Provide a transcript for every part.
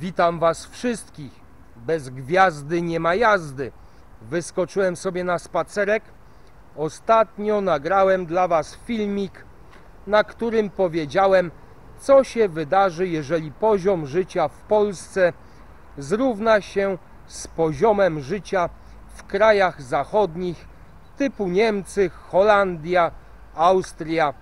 Witam Was wszystkich. Bez gwiazdy nie ma jazdy. Wyskoczyłem sobie na spacerek. Ostatnio nagrałem dla Was filmik, na którym powiedziałem, co się wydarzy, jeżeli poziom życia w Polsce zrówna się z poziomem życia w krajach zachodnich typu Niemcy, Holandia, Austria.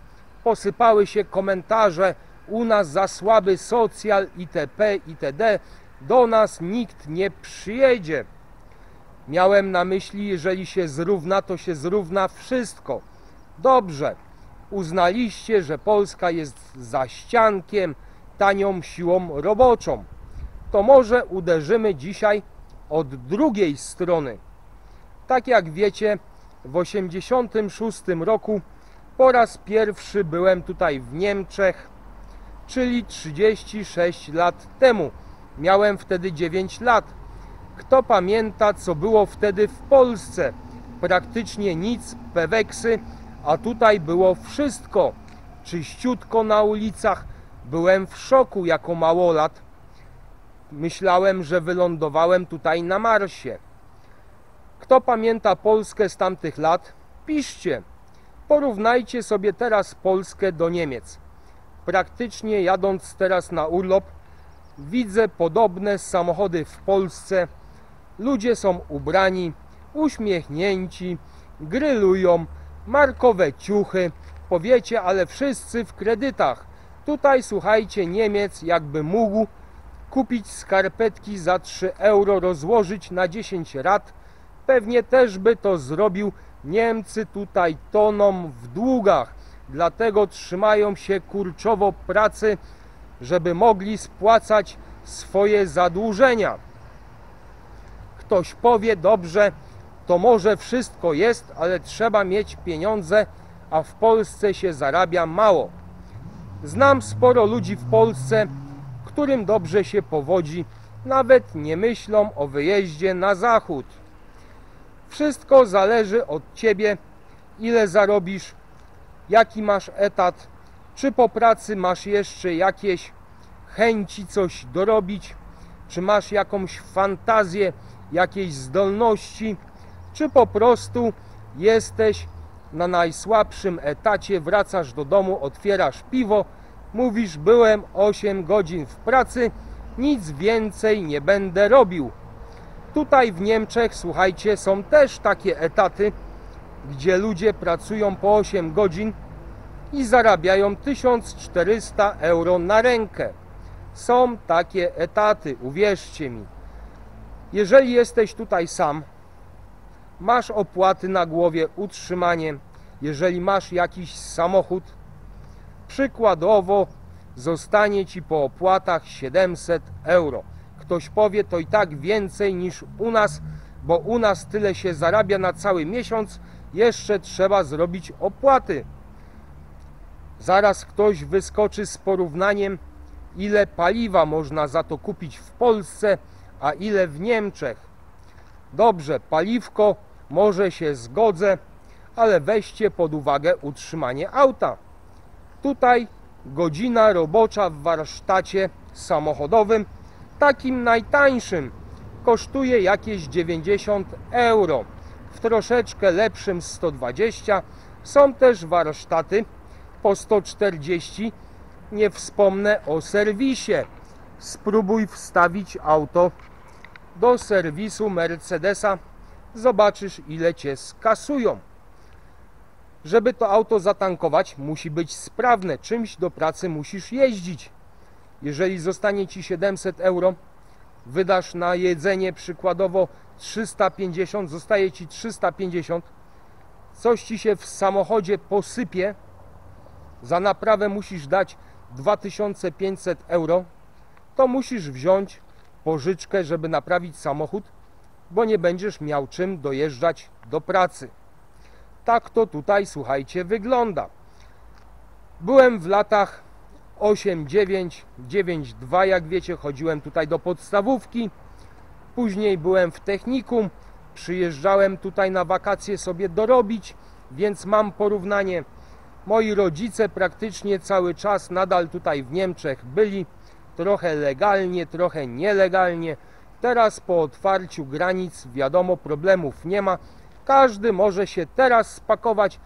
Posypały się komentarze u nas za słaby socjal itp. itd. Do nas nikt nie przyjedzie. Miałem na myśli, jeżeli się zrówna, to się zrówna wszystko. Dobrze, uznaliście, że Polska jest za ściankiem, tanią siłą roboczą. To może uderzymy dzisiaj od drugiej strony. Tak jak wiecie, w 1986 roku po raz pierwszy byłem tutaj w Niemczech, czyli 36 lat temu. Miałem wtedy 9 lat. Kto pamięta, co było wtedy w Polsce? Praktycznie nic, peweksy, a tutaj było wszystko. Czyściutko na ulicach. Byłem w szoku jako małolat. Myślałem, że wylądowałem tutaj na Marsie. Kto pamięta Polskę z tamtych lat? Piszcie. Porównajcie sobie teraz Polskę do Niemiec. Praktycznie jadąc teraz na urlop, widzę podobne samochody w Polsce. Ludzie są ubrani, uśmiechnięci, grylują, markowe ciuchy. Powiecie, ale wszyscy w kredytach. Tutaj słuchajcie, Niemiec jakby mógł kupić skarpetki za 3 euro, rozłożyć na 10 rat, pewnie też by to zrobił. Niemcy tutaj toną w długach, dlatego trzymają się kurczowo pracy, żeby mogli spłacać swoje zadłużenia. Ktoś powie, dobrze, to może wszystko jest, ale trzeba mieć pieniądze, a w Polsce się zarabia mało. Znam sporo ludzi w Polsce, którym dobrze się powodzi, nawet nie myślą o wyjeździe na zachód. Wszystko zależy od ciebie, ile zarobisz, jaki masz etat, czy po pracy masz jeszcze jakieś chęci coś dorobić, czy masz jakąś fantazję, jakieś zdolności, czy po prostu jesteś na najsłabszym etacie, wracasz do domu, otwierasz piwo, mówisz byłem 8 godzin w pracy, nic więcej nie będę robił. Tutaj w Niemczech, słuchajcie, są też takie etaty, gdzie ludzie pracują po 8 godzin i zarabiają 1400 euro na rękę. Są takie etaty, uwierzcie mi. Jeżeli jesteś tutaj sam, masz opłaty na głowie, utrzymanie, jeżeli masz jakiś samochód, przykładowo zostanie ci po opłatach 700 euro. Ktoś powie, to i tak więcej niż u nas, bo u nas tyle się zarabia na cały miesiąc, jeszcze trzeba zrobić opłaty. Zaraz ktoś wyskoczy z porównaniem, ile paliwa można za to kupić w Polsce, a ile w Niemczech. Dobrze, paliwko może się zgodzę, ale weźcie pod uwagę utrzymanie auta. Tutaj godzina robocza w warsztacie samochodowym, takim najtańszym, kosztuje jakieś 90 euro. W troszeczkę lepszym 120. Są też warsztaty po 140. Nie wspomnę o serwisie. Spróbuj wstawić auto do serwisu Mercedesa. Zobaczysz ile cię skasują. Żeby to auto zatankować, musi być sprawne. Czymś do pracy musisz jeździć. Jeżeli zostanie ci 700 euro, wydasz na jedzenie przykładowo 350, zostaje ci 350, coś ci się w samochodzie posypie, za naprawę musisz dać 2500 euro, to musisz wziąć pożyczkę, żeby naprawić samochód, bo nie będziesz miał czym dojeżdżać do pracy. Tak to tutaj, słuchajcie, wygląda. Byłem w latach 8, 9, 9, 2, jak wiecie, chodziłem tutaj do podstawówki. Później byłem w technikum, przyjeżdżałem tutaj na wakacje sobie dorobić, więc mam porównanie. Moi rodzice praktycznie cały czas nadal tutaj w Niemczech byli. trochę legalnie, trochę nielegalnie. Teraz po otwarciu granic wiadomo problemów nie ma. Każdy może się teraz spakować.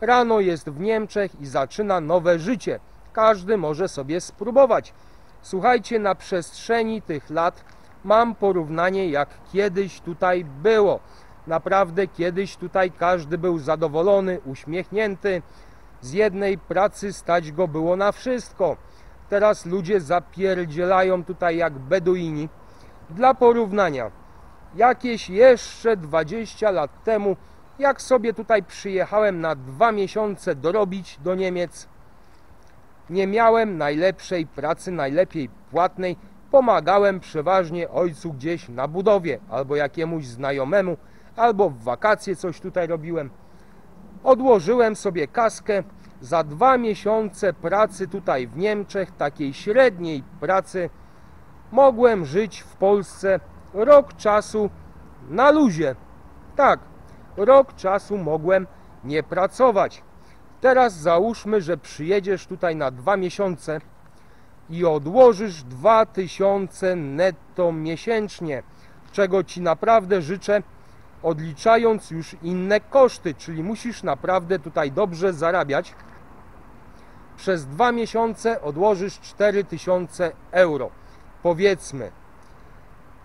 Rano jest w Niemczech i zaczyna nowe życie. Każdy może sobie spróbować. Słuchajcie, na przestrzeni tych lat mam porównanie jak kiedyś tutaj było. Naprawdę kiedyś tutaj każdy był zadowolony, uśmiechnięty. Z jednej pracy stać go było na wszystko. Teraz ludzie zapierdzielają tutaj jak beduini. Dla porównania, jakieś jeszcze 20 lat temu, jak sobie tutaj przyjechałem na dwa miesiące dorobić do Niemiec, nie miałem najlepszej pracy, najlepiej płatnej. Pomagałem przeważnie ojcu gdzieś na budowie, albo jakiemuś znajomemu, albo w wakacje coś tutaj robiłem. Odłożyłem sobie kaskę za dwa miesiące pracy tutaj w Niemczech, takiej średniej pracy, mogłem żyć w Polsce rok czasu na luzie. Tak, rok czasu mogłem nie pracować. Teraz załóżmy, że przyjedziesz tutaj na dwa miesiące i odłożysz 2000 netto miesięcznie, czego Ci naprawdę życzę, odliczając już inne koszty, czyli musisz naprawdę tutaj dobrze zarabiać. Przez dwa miesiące odłożysz 4000 euro, powiedzmy.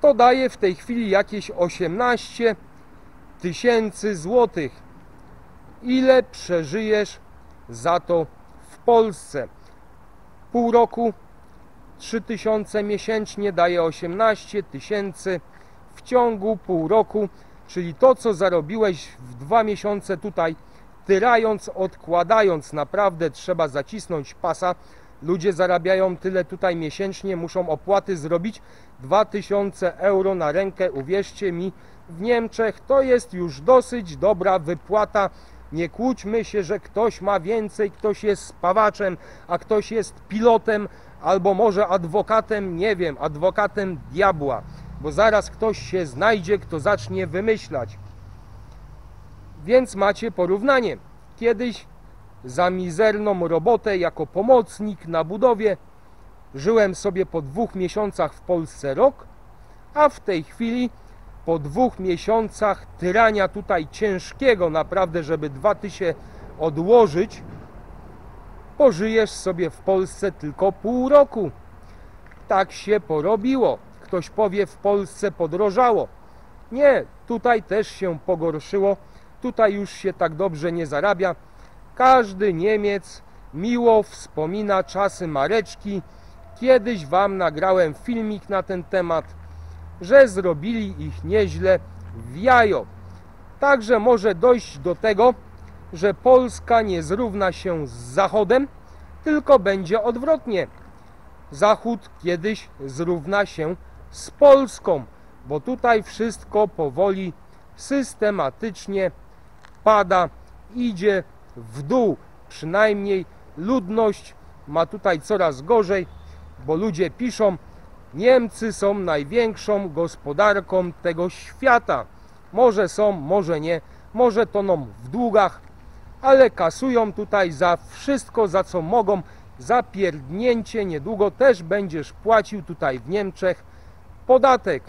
To daje w tej chwili jakieś 18 tysięcy złotych. Ile przeżyjesz za to w Polsce? Pół roku 3000 miesięcznie daje 18 tysięcy w ciągu pół roku, czyli to co zarobiłeś w dwa miesiące tutaj, tyrając, odkładając, naprawdę trzeba zacisnąć pasa. Ludzie zarabiają tyle tutaj miesięcznie, muszą opłaty zrobić 2000 euro na rękę, uwierzcie mi, w Niemczech to jest już dosyć dobra wypłata. Nie kłóćmy się, że ktoś ma więcej, ktoś jest spawaczem, a ktoś jest pilotem, albo może adwokatem, nie wiem, adwokatem diabła, bo zaraz ktoś się znajdzie, kto zacznie wymyślać. Więc macie porównanie. Kiedyś za mizerną robotę jako pomocnik na budowie żyłem sobie po dwóch miesiącach w Polsce rok, a w tej chwili po dwóch miesiącach tyrania tutaj ciężkiego naprawdę, żeby dwa tysiące odłożyć, pożyjesz sobie w Polsce tylko pół roku. Tak się porobiło. Ktoś powie, w Polsce podrożało. Nie, tutaj też się pogorszyło. Tutaj już się tak dobrze nie zarabia. Każdy Niemiec miło wspomina czasy Mareczki. Kiedyś Wam nagrałem filmik na ten temat, że zrobili ich nieźle w jajo. Także może dojść do tego, że Polska nie zrówna się z Zachodem, tylko będzie odwrotnie. Zachód kiedyś zrówna się z Polską, bo tutaj wszystko powoli, systematycznie pada, idzie w dół. Przynajmniej ludność ma tutaj coraz gorzej, bo ludzie piszą, Niemcy są największą gospodarką tego świata. Może są, może nie, może toną w długach, ale kasują tutaj za wszystko, za co mogą. Za pierdnięcie niedługo też będziesz płacił tutaj w Niemczech podatek.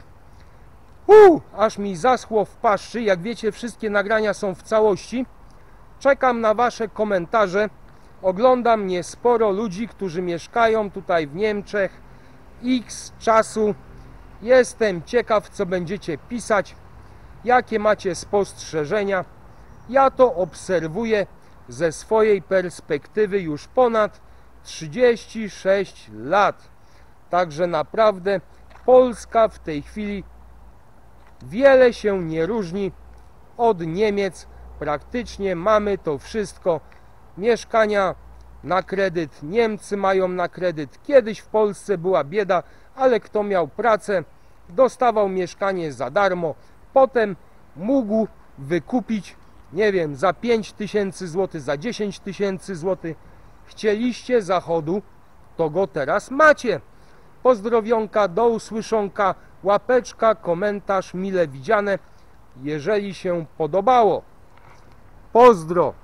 Uu, aż mi zaschło w paszczy. Jak wiecie, wszystkie nagrania są w całości. Czekam na Wasze komentarze. Ogląda mnie sporo ludzi, którzy mieszkają tutaj w Niemczech. X czasu. Jestem ciekaw, co będziecie pisać, jakie macie spostrzeżenia. Ja to obserwuję ze swojej perspektywy już ponad 36 lat. Także naprawdę Polska w tej chwili wiele się nie różni od Niemiec. Praktycznie mamy to wszystko. Mieszkania na kredyt, Niemcy mają na kredyt. Kiedyś w Polsce była bieda, ale kto miał pracę, dostawał mieszkanie za darmo. Potem mógł wykupić nie wiem, za 5 tysięcy złotych, za 10 tysięcy złotych. Chcieliście zachodu, to go teraz macie. Pozdrowionka, do usłyszonka, łapeczka, komentarz mile widziane, jeżeli się podobało. Pozdro!